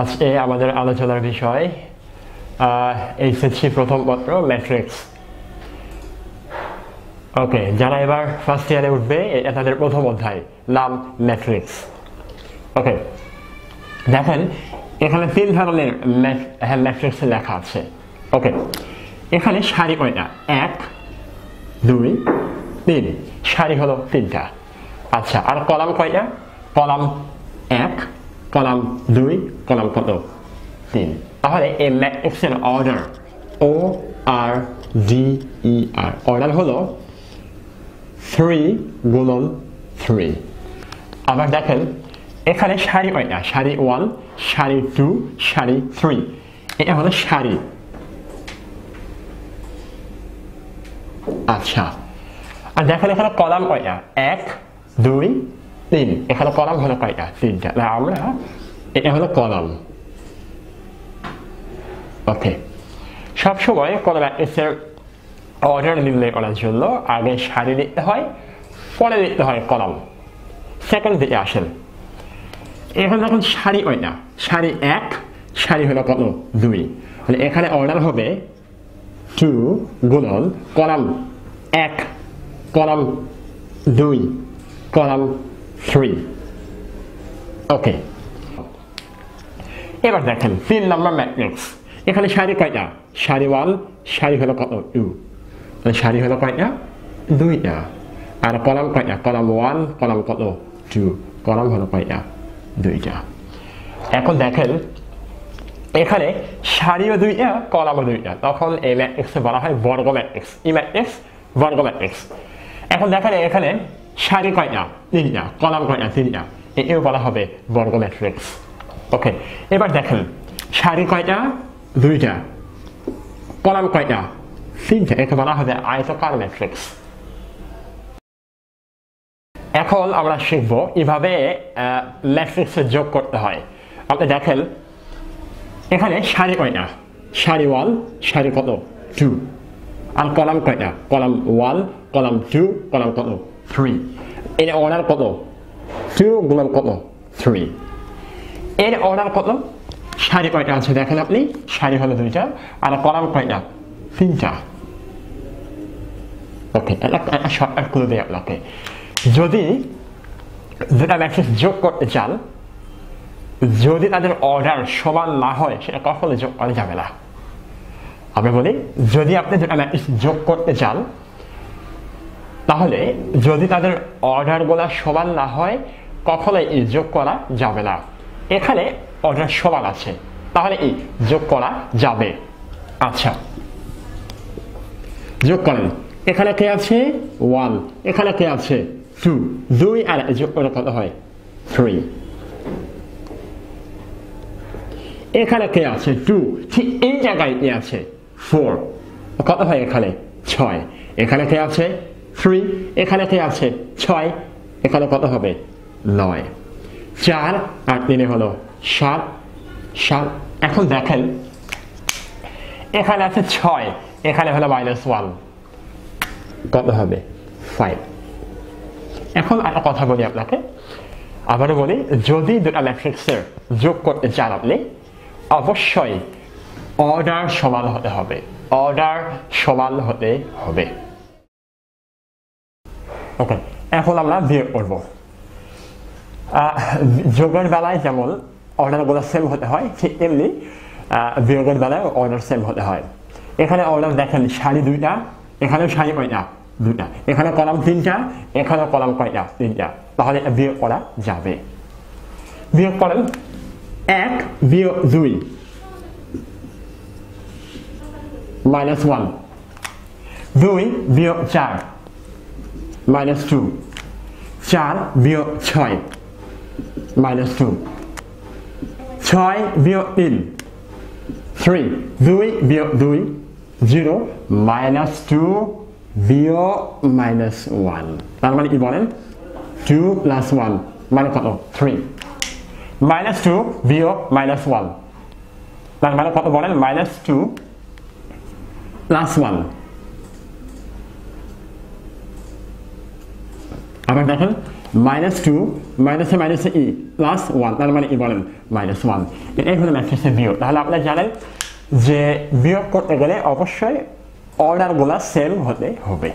আজকে আমাদের আলোচনার বিষয় এইচএসসি প্রথম পত্র ম্যাট্রিক্স ওকে যারা এবার ফার্স্ট ইয়ারে উঠবে এটা তাদের প্রথম অধ্যায়, নাম ম্যাট্রিক্স ওকে দেখেন, এখানে তিন ধরনের হ্যাঁ ম্যাট্রিক্স লেখা আছে। ওকে এখানে সারি কয়টা? এক, দুই, তিন। সারি হলো তিনটা। আচ্ছা আর কলাম কয়টা? কলাম এক কলাম দুই কলাম কত তিন তাহলে এই ম্যাট্রিক্সের order O R D E R order হলো থ্রি গুণন থ্রি আবার দেখেন এখানে সারি কয়টা সারি ওয়ান সারি টু সারি থ্রি এটা হলো সারি। আচ্ছা। আর দেখেন এখানে কলাম কয়টা এক, দুই তিন। এখানে কলাম হলো কয়টা? তিনটা। না আমরা এটা হলো কলাম। ওকে। সবসময় কোনো ম্যাট্রিক্সের অর্ডার নির্ণয় করার জন্য আগে সারি লিখতে হয়, পরে লিখতে হয় কলাম। সেকেন্ড দিকে আসেন। এখন যখন সারি হয় না, সারি এক, সারি হলো কত দুই। মানে এখানে অর্ডার হবে টু গুণন কলাম এক, কলাম দুই, কলাম থ্রি ওকে এবার দেখেন, তিন নম্বর ম্যাট্রিক্স এখানে সারি কয়টা? সারি ওয়ান সারি হলো কত? টু মানে সারি হলো কয়টা? দুইটা। আর কলাম কয়টা? কলাম ওয়ান কলাম কত? টু কলাম হলো কয়টা? দুইটা। এখন দেখেন, এখানে সারিও দুইটা, কলামও দুইটা। তখন এই ম্যাট্রিক্সে বলা হয় বর্গ ম্যাট্রিক্স ই ম্যাট্রিক্স বর্গ ম্যাট্রিক্স এখন দেখেন এখানে সারি কয়টা? তিনটা। কলাম কয়টা? তিনটা। এও বলা হবে বর্গ ম্যাট্রিক্স ওকে এবার দেখেন সারি কয়টা? দুইটা। কলাম কয়টা? তিনটা। একে বলা হবে আয়তকার ম্যাট্রিক্স এখন আমরা শিখব এভাবে ম্যাট্রিক্সে যোগ করতে হয়। আপনি দেখেন, এখানে সারি কয়টা? সারি ওয়াল সারি কত? টু আর কলাম কয়টা? Column one, column two column কত? থ্রি এর অর্ডার কত টু গুণন কত থ্রি এর অর্ডার কত সারি কয়টা আছে দেখেন আপনি সারি হলো দুইটা আর কলাম কয়টা তিনটা ওকে একটা শর্টকাট করে দিই আপনাকে যদি দুটা ম্যাট্রিক্স যোগ করতে চান যদি তাদের অর্ডার সমান না হয় সেটা কখনো যোগ করা যাবে না আমি বলি যদি আপনি দুটা ম্যাট্রিক্স যোগ করতে চান তাহলে যদি তাদের অর্ডার অর্ডারগুলো সমান না হয়, কখনোই এই যোগ করা যাবে না। এখানে অর্ডার সমান আছে, তাহলে এই যোগ করা যাবে। আচ্ছা। যোগ করেন। এখানে কে আছে? ওয়ান এখানে কে আছে? টু দুই আর যোগ করে কত হয়? থ্রি এখানে কে আছে? টু ঠিক এই জায়গায় কে আছে? ফোর কত হয় এখানে? ছয়। এখানে কে আছে? থ্রি এখানে কে আছে? ছয়, এখানে কত হবে? নয়। চার আর তিনে হলো সাত। সাত, এখন দেখেন। এখানে আছে ছয়, এখানে হলো মাইনাস ওয়ান কত হবে? ফাইভ এখন একটা কথা বলি আপনাকে। আবারও বলি, যদি দুটা ম্যাট্রিক্সের যোগ করতে চান আপনি, অবশ্যই অর্ডার সমান হতে হবে। অর্ডার সমান হতে হবে। ওকে এখন আমরা বিয়োগ করব। যোগের বেলায় যেমন অর্ডারগুলো সেম হতে হয়, ঠিক তেমনি বিয়োগের বেলায় অর্ডার সেম হতে হয়। এখানে অর্ডার দেখেন, সারি দুইটা, এখানেও সারি কয়টা? দুটা এখানে কলাম তিনটা এখানে কলাম কয়টা? তিনটা। তাহলে বিয়োগ করা যাবে। বিয়োগ করেন এক, বিয়োগ দুই। মাইনাস ওয়ান দুই, বিয়োগ চার। মাইনাস টু চার বিয়োগ ছয় মাইনাস টু ছয় বিয়োগ তিন থ্রি দুই বিয়োগ দুই জিরো মাইনাস টু বিয়োগ মাইনাস ওয়ান তার মানে কি বলেন? টু প্লাস ওয়ান মানে কত? থ্রি মাইনাস টু বিয়োগ মাইনাস ওয়ান তার মানে কত বলেন? মাইনাস টু প্লাস ওয়ান আবার দেখেন মাইনাস টু মাইনাসে মাইনাসে ই প্লাস ওয়ান তার মানে ই বলেন মাইনাস ওয়ান এটাই হলো ম্যাট্রিক্সের বিয়োগ তাহলে আপনারা জানেন যে বিয়োগ করতে গেলে অবশ্যই অর্ডারগুলো সেম হতে হবে।